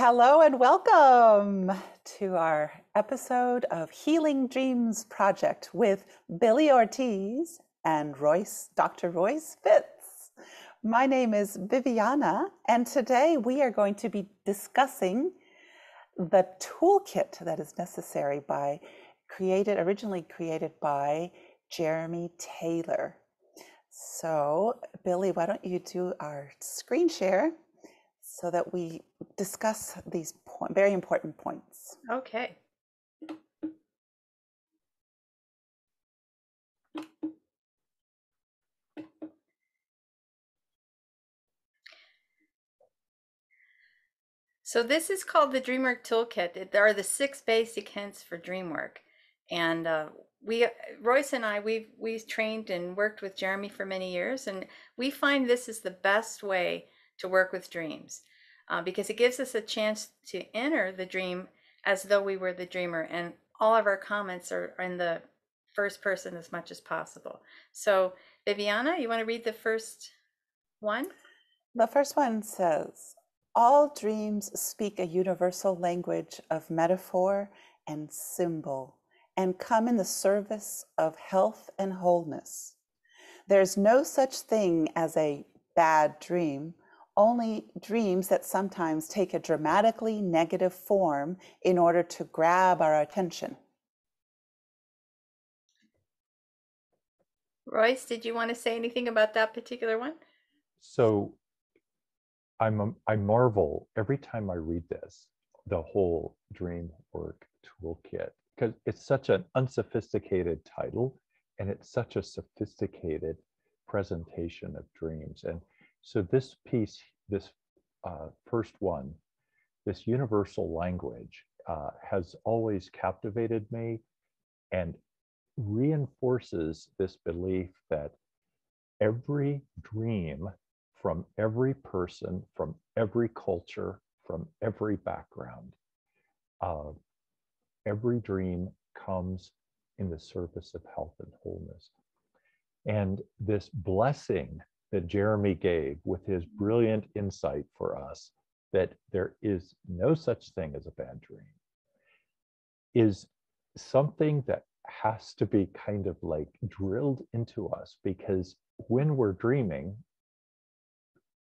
Hello and welcome to our episode of Healing Dreams Project with Billie Ortiz and Royce, Dr. Royce Fitts. My name is Viviana, and today we are going to be discussing the toolkit that is necessary by created originally created by Jeremy Taylor. So, Billie, why don't you do our screen share? So that we discuss these po- very important points. Okay. So this is called the DreamWork Toolkit. There are the six basic hints for DreamWork, and uh, we, Royce and I, we've we trained and worked with Jeremy for many years, and we find this is the best way to work with dreams uh, because it gives us a chance to enter the dream as though we were the dreamer. And all of our comments are in the first person as much as possible. So, Viviana, you want to read the first one? The first one says All dreams speak a universal language of metaphor and symbol and come in the service of health and wholeness. There's no such thing as a bad dream, only dreams that sometimes take a dramatically negative form in order to grab our attention. Royce, did you want to say anything about that particular one? So I'm a, I marvel every time I read this, the whole dream work toolkit, because it's such an unsophisticated title and it's such a sophisticated presentation of dreams. And so this piece, this uh, first one, this universal language uh, has always captivated me and reinforces this belief that every dream from every person, from every culture, from every background, uh, every dream comes in the service of health and wholeness. And this blessing that Jeremy gave with his brilliant insight for us that there is no such thing as a bad dream is something that has to be kind of like drilled into us because when we're dreaming,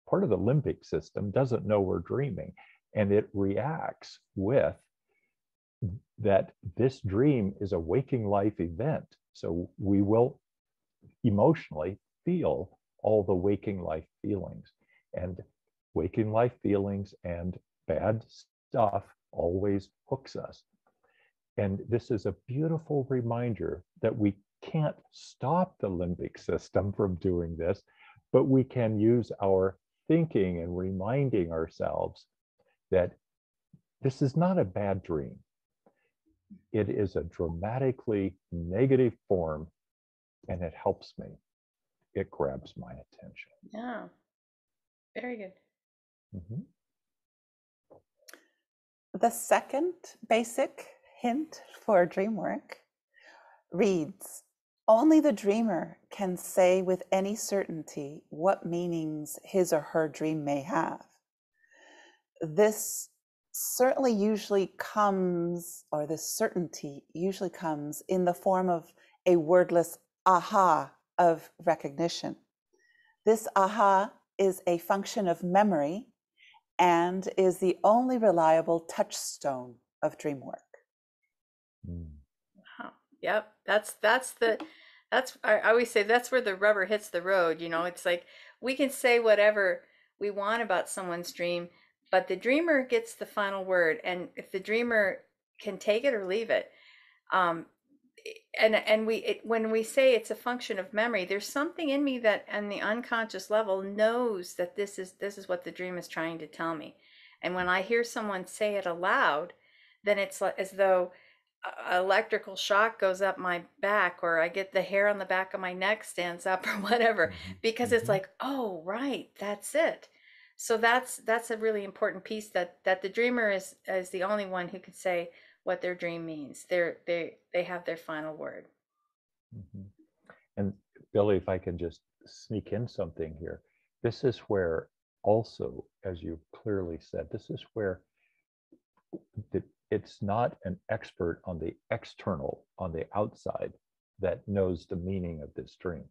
part of the limbic system doesn't know we're dreaming and it reacts with that this dream is a waking life event. So we will emotionally feel all the waking life feelings. And waking life feelings and bad stuff always hooks us. And this is a beautiful reminder that we can't stop the limbic system from doing this, but we can use our thinking and reminding ourselves that this is not a bad dream. It is a dramatically negative form and it helps me it grabs my attention. Yeah, very good. Mm-hmm. The second basic hint for dream work reads Only the dreamer can say with any certainty what meanings his or her dream may have. This certainly usually comes, or this certainty usually comes in the form of a wordless aha of recognition. This aha is a function of memory and is the only reliable touchstone of dream work. Hmm. Wow. Yep. That's that's the that's I always say that's where the rubber hits the road. You know, it's like we can say whatever we want about someone's dream, but the dreamer gets the final word. And if the dreamer can take it or leave it, um, and and we it, when we say it's a function of memory there's something in me that on the unconscious level knows that this is this is what the dream is trying to tell me and when i hear someone say it aloud then it's like, as though electrical shock goes up my back or i get the hair on the back of my neck stands up or whatever mm-hmm, because it's mm-hmm. like oh right that's it so that's that's a really important piece that that the dreamer is is the only one who can say what their dream means. They're they they have their final word. Mm-hmm. And Billie, if I can just sneak in something here, this is where also, as you clearly said, this is where the, it's not an expert on the external, on the outside, that knows the meaning of this dream.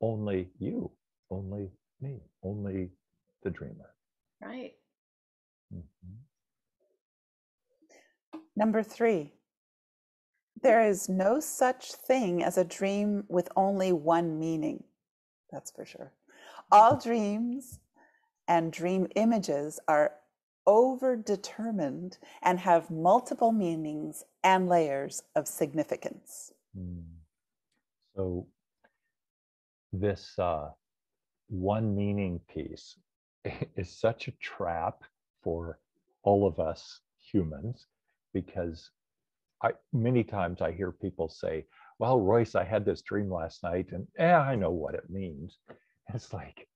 Only you, only me, only the dreamer. Right. Mhm. Number three, there is no such thing as a dream with only one meaning. That's for sure. All dreams and dream images are overdetermined and have multiple meanings and layers of significance. Mm. So this uh, one meaning piece is such a trap for all of us humans because I many times I hear people say, "Well, Royce, I had this dream last night, and yeah, I know what it means." It's like,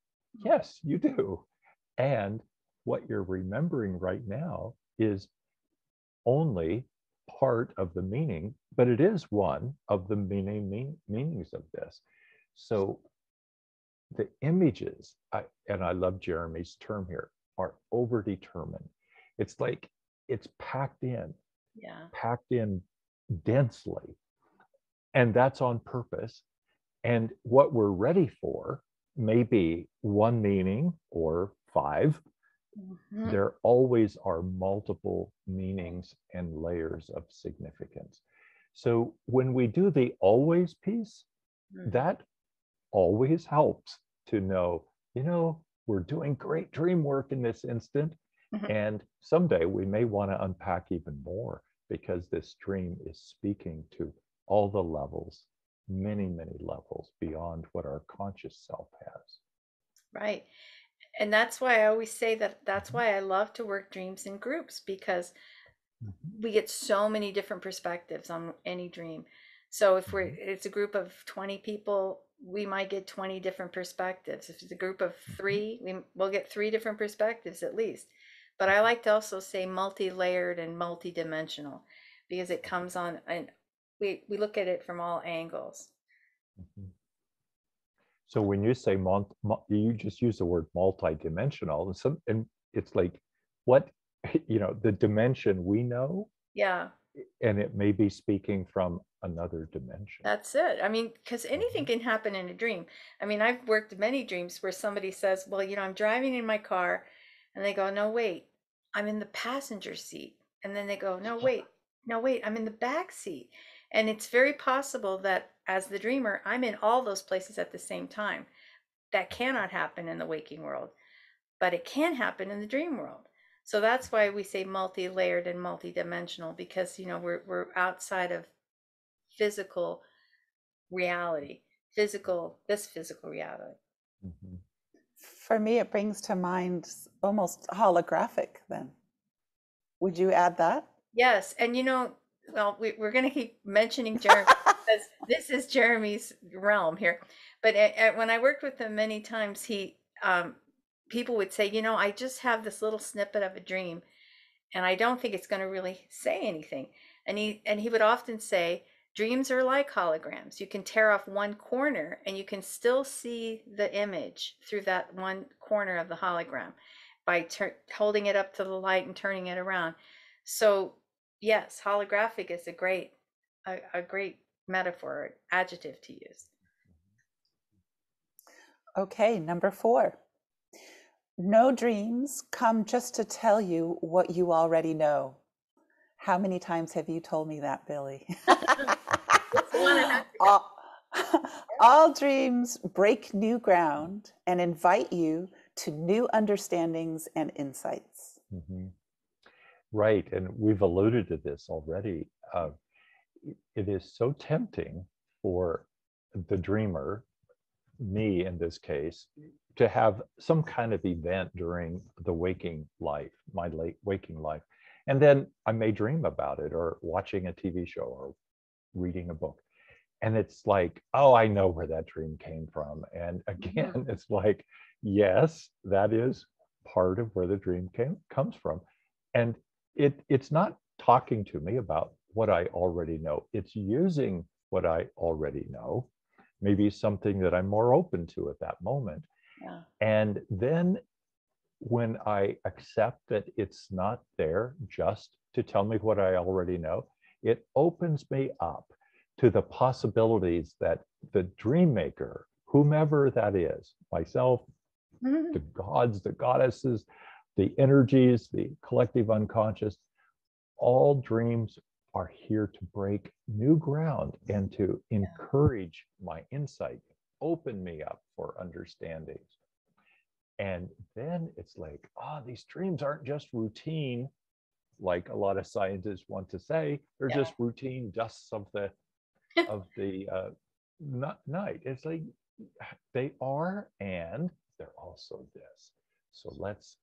yes, you do, and what you're remembering right now is only part of the meaning, but it is one of the meaning mean, meanings of this. So the images, I, and I love Jeremy's term here, are overdetermined. It's like it's packed in, Yeah. packed in densely, and that's on purpose. And what we're ready for may be one meaning or five. Mhm. There always are multiple meanings and layers of significance. So when we do the always piece, Mhm. that always helps to know, you know, we're doing great dream work in this instant. Mhm. And someday we may want to unpack even more because this dream is speaking to all the levels, many, many levels beyond what our conscious self has. Right. And that's why I always say that that's Mhm. why I love to work dreams in groups because we get so many different perspectives on any dream. So if we're Mhm. it's a group of 20 people, we might get 20 different perspectives. If it's a group of Mhm. 3, we will get 3 different perspectives at least. But I like to also say multi-layered and multi-dimensional because it comes on and we we look at it from all angles. Mhm. So when you say mul- you just use the word multidimensional, and some, and it's like, what, you know, the dimension we know, Yeah. and it may be speaking from another dimension. That's it. I mean, because anything can happen in a dream. I mean, I've worked many dreams where somebody says, Well, you know, I'm driving in my car, and they go, No, wait, I'm in the passenger seat. And then they go, No, wait, no, wait, I'm in the back seat. And it's very possible that as the dreamer, I'm in all those places at the same time. That cannot happen in the waking world, but it can happen in the dream world. So that's why we say multi-layered and multi-dimensional because you know we're we're outside of physical reality, physical this physical reality. Mhm. For me, it brings to mind almost holographic, then. Would you add that? Yes, and you know, well, we, we're going to keep mentioning Jeremy because this is Jeremy's realm here. But a- a- when I worked with him many times, he um, people would say, you know, I just have this little snippet of a dream, and I don't think it's going to really say anything. And he and he would often say, dreams are like holograms. You can tear off one corner, and you can still see the image through that one corner of the hologram by tur- holding it up to the light and turning it around. So yes, holographic is a great a, a great metaphor adjective to use. Okay, number four. No dreams come just to tell you what you already know. How many times have you told me that, Billie? all, all dreams break new ground and invite you to new understandings and insights. Mhm. Right, and we've alluded to this already. Uh, it is so tempting for the dreamer, me in this case, to have some kind of event during the waking life, my late waking life, and then I may dream about it, or watching a TV show, or reading a book, and it's like, oh, I know where that dream came from, and mm-hmm. again, it's like, yes, that is part of where the dream came comes from. And it it's not talking to me about what i already know. It's using what i already know maybe something that i'm more open to at that moment. Yeah. and then when I accept that it's not there just to tell me what I already know, it opens me up to the possibilities that the dream maker, whomever that is, myself, Mhm. the gods, the goddesses, the energies, the collective unconscious, all dreams are here to break new ground and to encourage my insight, open me up for understandings. And then it's like, ah, these dreams aren't just routine, like a lot of scientists want to say. They're Yeah. just routine dusts of the of the uh, night. It's like they are, and they're also this. So let's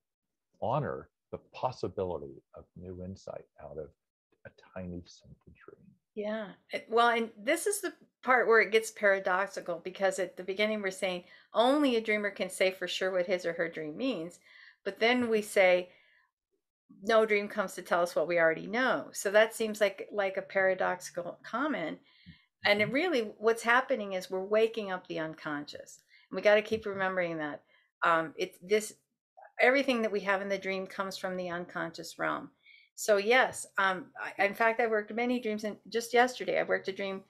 honor the possibility of new insight out of a tiny simple dream. Yeah. Well, and this is the part where it gets paradoxical because at the beginning we're saying only a dreamer can say for sure what his or her dream means. But then we say no dream comes to tell us what we already know. So that seems like like a paradoxical comment. And it really what's happening is we're waking up the unconscious. And we got to keep remembering that. Um it's this everything that we have in the dream comes from the unconscious realm. So yes, um, I, in fact, I worked many dreams, and just yesterday, I worked a dream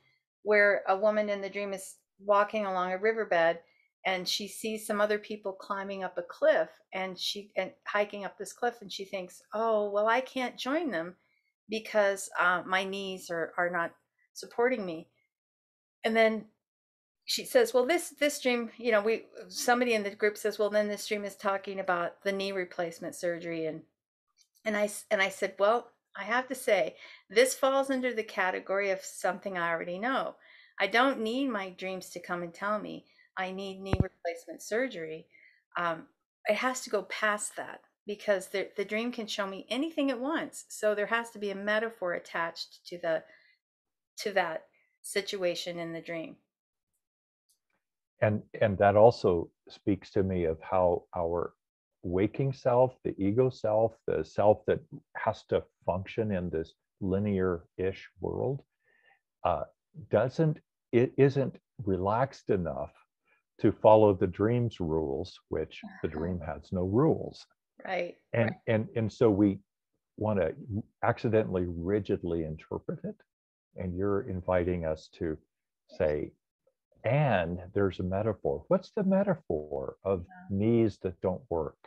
where a woman in the dream is walking along a riverbed, and she sees some other people climbing up a cliff, and she and hiking up this cliff, and she thinks, "Oh, well, I can't join them because uh, my knees are are not supporting me." And then she says, "Well, this this dream, you know, we somebody in the group says, well, then this dream is talking about the knee replacement surgery and." And I and I said, "Well, I have to say, this falls under the category of something I already know. I don't need my dreams to come and tell me I need knee replacement surgery. Um, it has to go past that because the the dream can show me anything it wants. So there has to be a metaphor attached to the to that situation in the dream. And and that also speaks to me of how our waking self, the ego self, the self that has to function in this linear-ish world, uh, doesn't it isn't relaxed enough to follow the dream's rules, which the Uh-huh. dream has no rules. Right. and and and so we want to accidentally rigidly interpret it and you're inviting us to say and there's a metaphor what's the metaphor of knees that don't work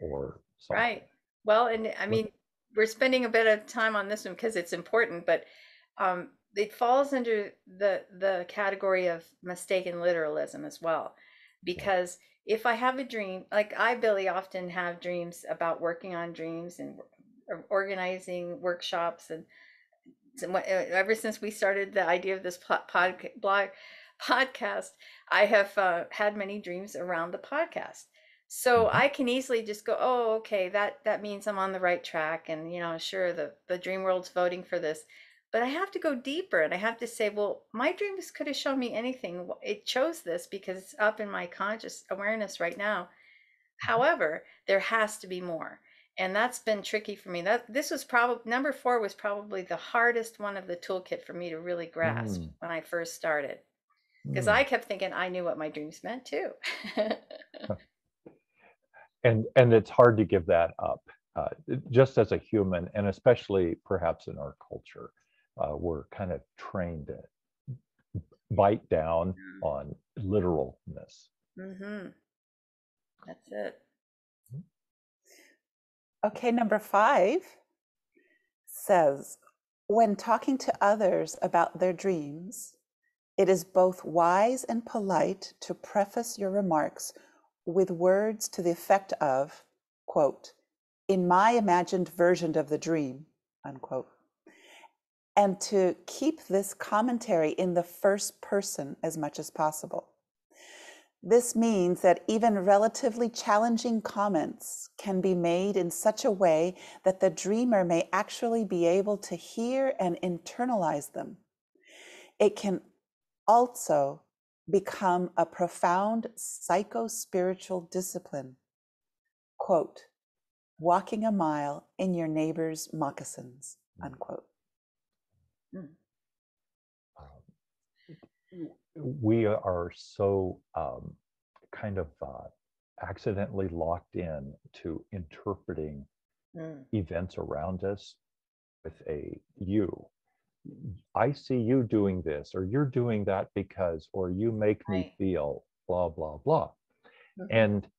or something Right. Well, and I mean, we're spending a bit of time on this one because it's important, but um, it falls under the the category of mistaken literalism as well. Because if I have a dream, like I, Billie, often have dreams about working on dreams and organizing workshops and uh, ever since we started the idea of this pod, pod, blog podcast, I have uh, had many dreams around the podcast. So Mhm. I can easily just go, oh, okay, that that means I'm on the right track, and you know, sure, the the dream world's voting for this, but I have to go deeper, and I have to say, well, my dreams could have shown me anything. It chose this because it's up in my conscious awareness right now. However, there has to be more, and that's been tricky for me. That this was probably number four was probably the hardest one of the toolkit for me to really grasp Mm. when I first started, because Hmm. I kept thinking I knew what my dreams meant too. and and it's hard to give that up uh, just as a human and especially perhaps in our culture uh, we're kind of trained to bite down on literalness. Hmm That's it. Okay, number five says when talking to others about their dreams, it is both wise and polite to preface your remarks with words to the effect of, quote, in my imagined version of the dream, unquote, and to keep this commentary in the first person as much as possible. This means that even relatively challenging comments can be made in such a way that the dreamer may actually be able to hear and internalize them. It can also become a profound psycho spiritual discipline. Quote, walking a mile in your neighbor's moccasins, mm-hmm. unquote. We are so um, kind of uh, accidentally locked in to interpreting Mm. events around us with a you. I see you doing this, or you're doing that because, or you make me Right. feel blah, blah, blah. Mhm. And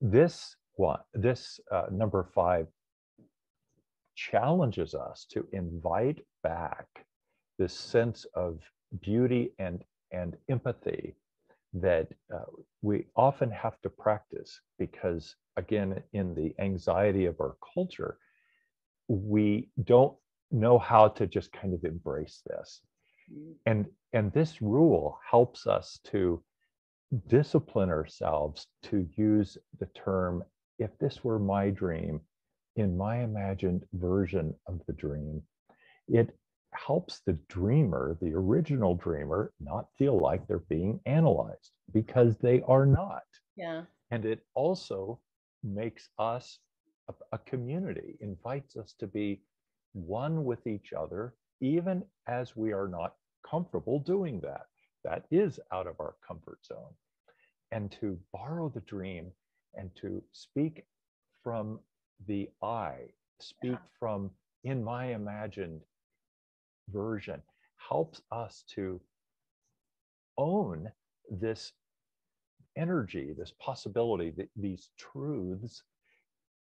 this one, this uh, number five challenges us to invite back this sense of beauty and and empathy that uh, we often have to practice because again in the anxiety of our culture we don't know how to just kind of embrace this. And and this rule helps us to discipline ourselves to use the term if this were my dream in my imagined version of the dream. It helps the dreamer the original dreamer not feel like they're being analyzed because they are not. Yeah. and it also makes us a, a community invites us to be one with each other even as we are not comfortable doing that. That is out of our comfort zone. And to borrow the dream and to speak from the i speak Yeah. from in my imagined version helps us to own this energy, this possibility, th- these truths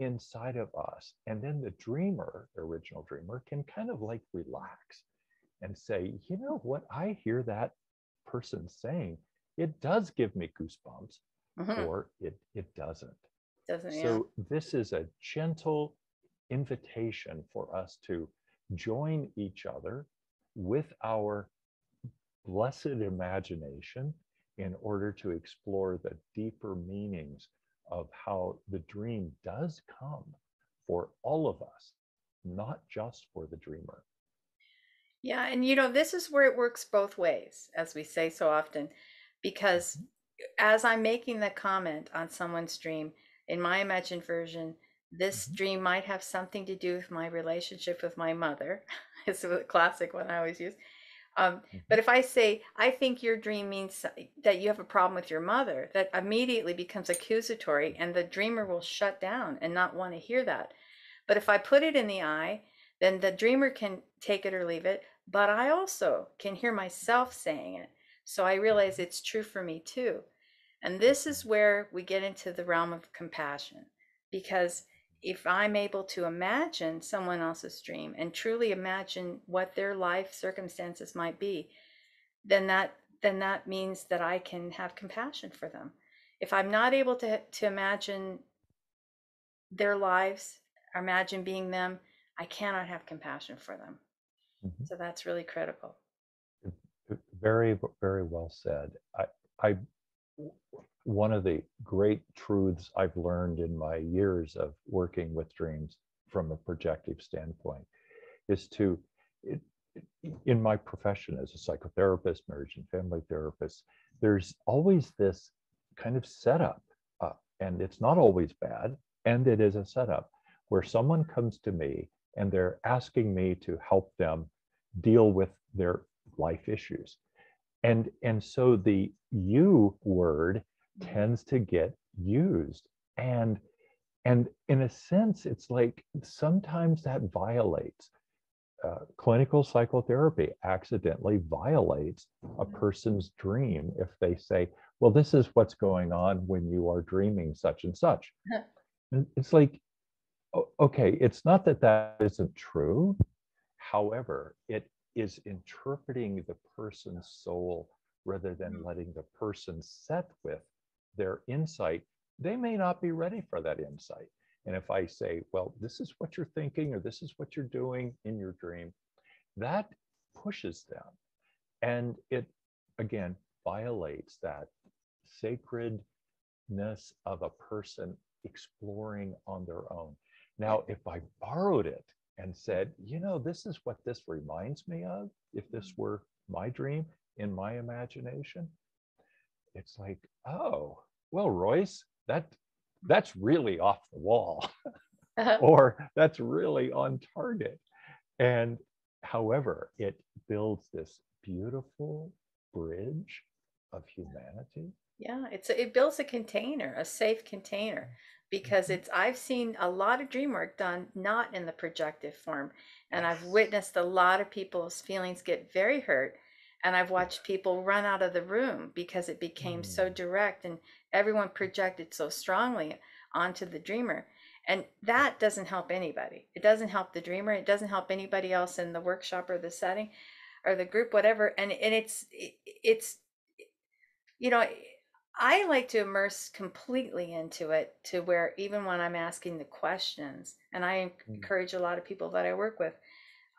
inside of us. And then the dreamer, the original dreamer, can kind of like relax and say, you know what, I hear that person saying, it does give me goosebumps, Mhm. or it, it doesn't. Doesn't yeah. So this is a gentle invitation for us to join each other with our blessed imagination in order to explore the deeper meanings of how the dream does come for all of us, not just for the dreamer. Yeah, and you know, this is where it works both ways, as we say so often, because mm-hmm. as I'm making the comment on someone's dream, in my imagined version, this Mhm. dream might have something to do with my relationship with my mother. it's a classic one I always use. Um, but if I say, I think your dream means that you have a problem with your mother, that immediately becomes accusatory, and the dreamer will shut down and not want to hear that. But if I put it in the eye, then the dreamer can take it or leave it, but I also can hear myself saying it. So I realize it's true for me too. And this is where we get into the realm of compassion. Because if I'm able to imagine someone else's dream and truly imagine what their life circumstances might be, then that then that means that I can have compassion for them. If I'm not able to to imagine their lives, imagine being them, I cannot have compassion for them. Mhm. So that's really critical. Very, very well said. I, I, one of the great truths I've learned in my years of working with dreams from a projective standpoint is to, in my profession as a psychotherapist, marriage and family therapist, there's always this kind of setup, uh, and it's not always bad, and it is a setup where someone comes to me and they're asking me to help them deal with their life issues and and so the you word tends to get used. And and in a sense it's like sometimes that violates uh, clinical psychotherapy accidentally violates a person's dream if they say well this is what's going on when you are dreaming such and such. And it's like okay it's not that that isn't true. However it is interpreting the person's soul rather than Mm. letting the person set with their insight they may not be ready for that insight. And if i say well this is what you're thinking or this is what you're doing in your dream that pushes them. And it again violates that sacredness of a person exploring on their own. Now if i borrowed it and said you know this is what this reminds me of if this mm-hmm. were my dream in my imagination. It's like oh well royce that that's really off the wall uh-huh. or that's really on target. And however, it builds this beautiful bridge of humanity. Yeah, it's a, it builds a container, a safe container, because Mhm. it's I've seen a lot of dream work done not in the projective form, and I've witnessed a lot of people's feelings get very hurt, and I've watched people run out of the room because it became so Mm. direct and everyone projected so strongly onto the dreamer. And that doesn't help anybody. It doesn't help the dreamer. It doesn't help anybody else in the workshop or the setting or the group, whatever. And and it's it- it's you know I like to immerse completely into it to where even when I'm asking the questions, and I Mm. encourage a lot of people that I work with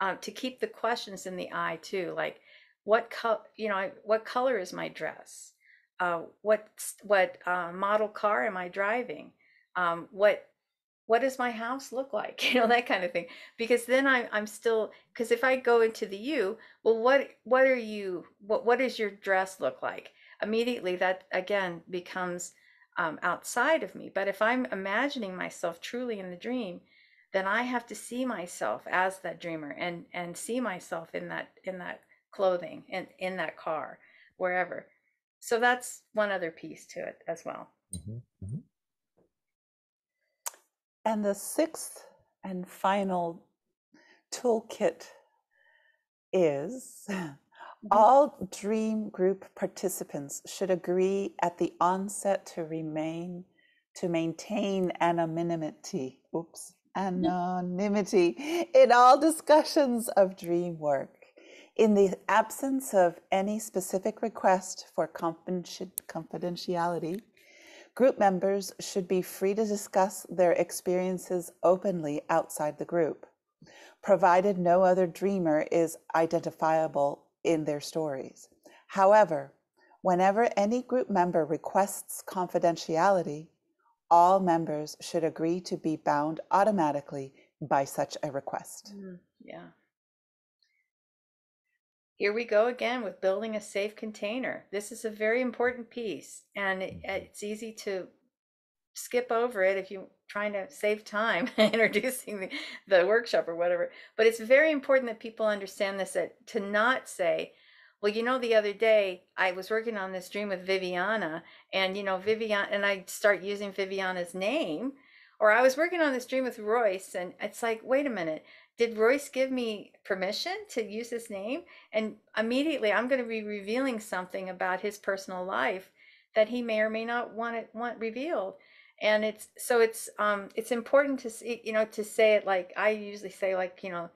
um, to keep the questions in the eye too, like what color, you know, I- what color is my dress? Uh, what what uh, model car am I driving? Um, what what does my house look like? You know, that kind of thing. Because then I'm I'm still because if I go into the you, well, what what are you? What what does your dress look like? Immediately, that again becomes um, outside of me. But if I'm imagining myself truly in the dream, then I have to see myself as that dreamer and and see myself in that in that clothing and in that car, wherever. So that's one other piece to it as well. Mhm, mhm. And the sixth and final toolkit is all mm-hmm. dream group participants should agree at the onset to remain to maintain anonymity. Oops, mm-hmm. anonymity in all discussions of dream work. In the absence of any specific request for confidentiality, Group members should be free to discuss their experiences openly outside the group, provided no other dreamer is identifiable in their stories. However, whenever any group member requests confidentiality, all members should agree to be bound automatically by such a request. Mm, yeah. Here we go again with building a safe container. This is a very important piece, and it, Mhm. it's easy to skip over it if you're trying to save time introducing the, the workshop or whatever. But it's very important that people understand this that to not say, well, you know, the other day I was working on this dream with Viviana, and you know, Viviana, and I start using Viviana's name, or I was working on this dream with Royce, and it's like, wait a minute, did Royce give me permission to use his name? And immediately I'm going to be revealing something about his personal life that he may or may not want it want revealed and it's so it's um it's important to see you know to say it like i usually say like you know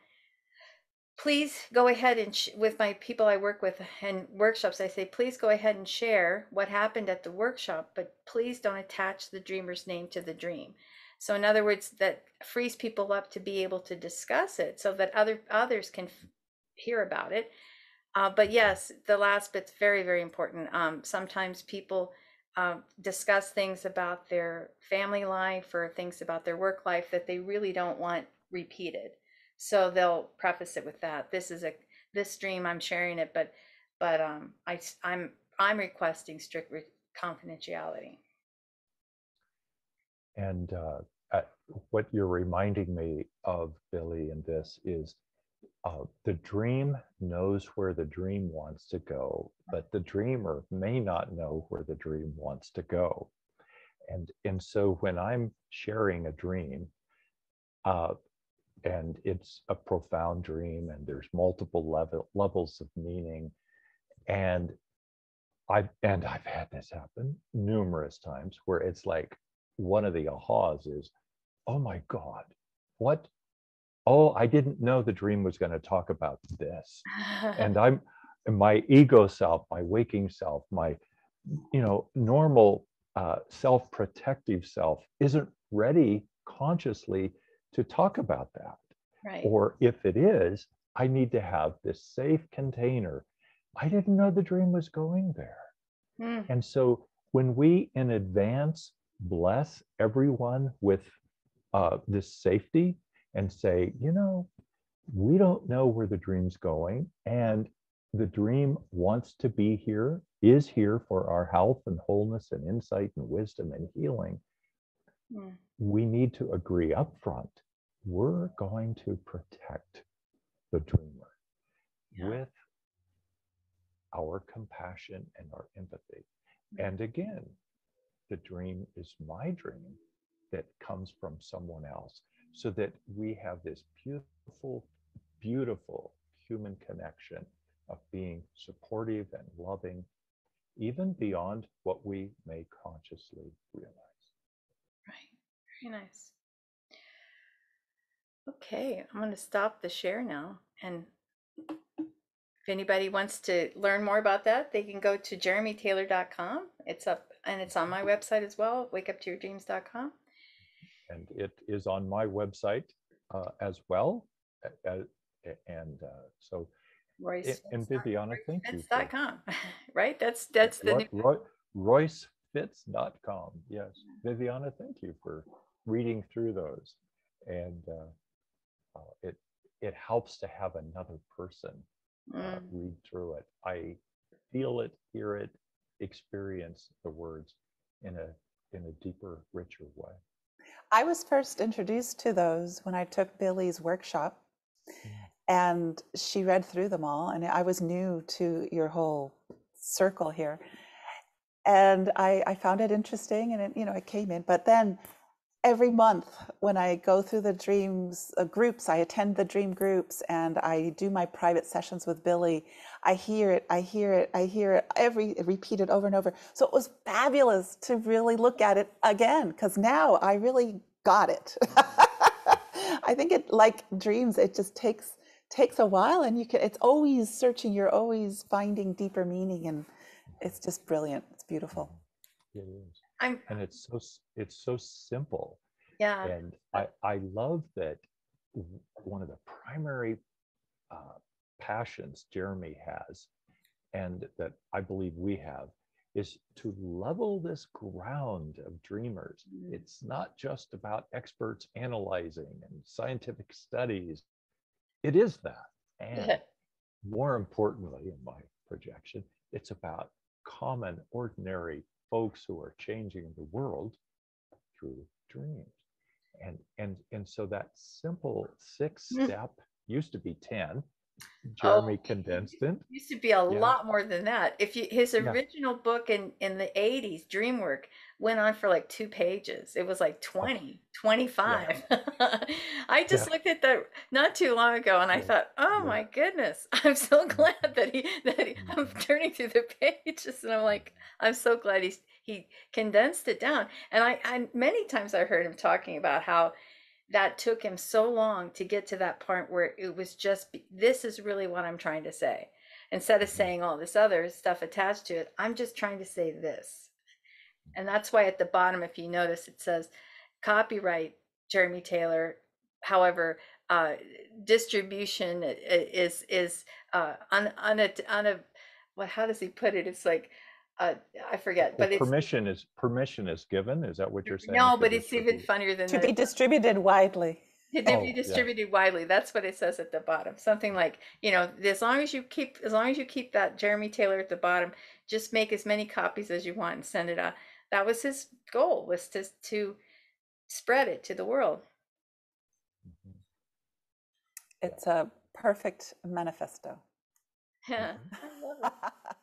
please go ahead and sh- with my people i work with and workshops i say please go ahead and share what happened at the workshop but please don't attach the dreamer's name to the dream. So in other words that frees people up to be able to discuss it so that other others can f- hear about it. Uh, but yes the last bit's very very important. Um, sometimes people um, discuss things about their family life or things about their work life that they really don't want repeated. So they'll preface it with that. This is a this stream I'm sharing it, but but um, I I'm I'm requesting strict re- confidentiality. And uh, uh, what you're reminding me of, Billie, in this is uh, the dream knows where the dream wants to go, but the dreamer may not know where the dream wants to go. And, and so when I'm sharing a dream, uh, and it's a profound dream, and there's multiple level, levels of meaning, and I've and I've had this happen numerous times where it's like one of the ahas is, oh my God, what oh, I didn't know the dream was going to talk about this. And I'm my ego self, my waking self, my you know normal uh, self-protective self isn't ready consciously to talk about that. right. Or if it is, I need to have this safe container. I didn't know the dream was going there. Mm, And so when we in advance bless everyone with uh, this safety and say, you know, we don't know where the dream's going, and the dream wants to be here, is here for our health and wholeness and insight and wisdom and healing. mm, We need to agree up front. We're going to protect the dreamer Yeah. with our compassion and our empathy. And again, the dream is my dream that comes from someone else so that we have this beautiful, beautiful human connection of being supportive and loving, even beyond what we may consciously realize. Right. Very nice. Okay, I'm going to stop the share now. And if anybody wants to learn more about that, they can go to jeremytaylor.com. It's up and it's on my website as well, wakeuptoyourdreams.com. And it is on my website uh, as well. Uh, and uh, so, Royce and Viviana, thank you. Fitts.com, right? That's that's the Roy, new, Roy, RoyceFitts.com. Yes. Viviana, thank you for reading through those. And uh, uh, it it helps to have another person uh, Mm, read through it. I feel it, hear it, experience the words in a in a deeper, richer way. I was first introduced to those when I took Billie's workshop mm. and she read through them all and I was new to your whole circle here. And I, I found it interesting and it, you know, it came in. But then every month when I go through the dreams uh, groups, I attend the dream groups and I do my private sessions with Billie. I hear it, I hear it, I hear it every repeated over and over. So it was fabulous to really look at it again because now I really got it. I think it like dreams, it just takes takes a while and you can it's always searching, you're always finding deeper meaning and it's just brilliant. It's beautiful. It is. I'm And it's so it's so simple. yeah. and I, I love that one of the primary uh, passions Jeremy has, and that I believe we have, is to level this ground of dreamers. Mm. It's not just about experts analyzing and scientific studies. It is that. And more importantly, in my projection, it's about common, ordinary folks who are changing the world through dreams. And and and so that simple six Mm. step used to be 10. Jeremy Oh. condensed it. used to be a Yeah. lot more than that. If you his Yeah. original book in in the 80s, Dreamwork, went on for like two pages. It was like 20, 25. I just Yeah. looked at that not too long ago and I thought, "Oh Yeah. my goodness. I'm so glad that he that he, I'm Mhm. turning through the pages and I'm like, I'm so glad he's he condensed it down." And I I many times I heard him talking about how that took him so long to get to that part where it was just this is really what I'm trying to say. Instead of Mhm. saying all this other stuff attached to it, I'm just trying to say this. And that's why at the bottom, if you notice, it says copyright Jeremy Taylor. However, uh, distribution is is uh, on on a on a what? How does he put it? It's like uh, I forget, but it's permission is permission is given. Is that what you're saying? no, to but it's even funnier than To that. be distributed widely. To be Oh, yeah. distributed widely. That's what it says at the bottom. Something like, you know, as long as you keep as long as you keep that Jeremy Taylor at the bottom, just make as many copies as you want and send it out. That was his goal, was to to spread it to the world. It's a perfect manifesto. Yeah. I love it.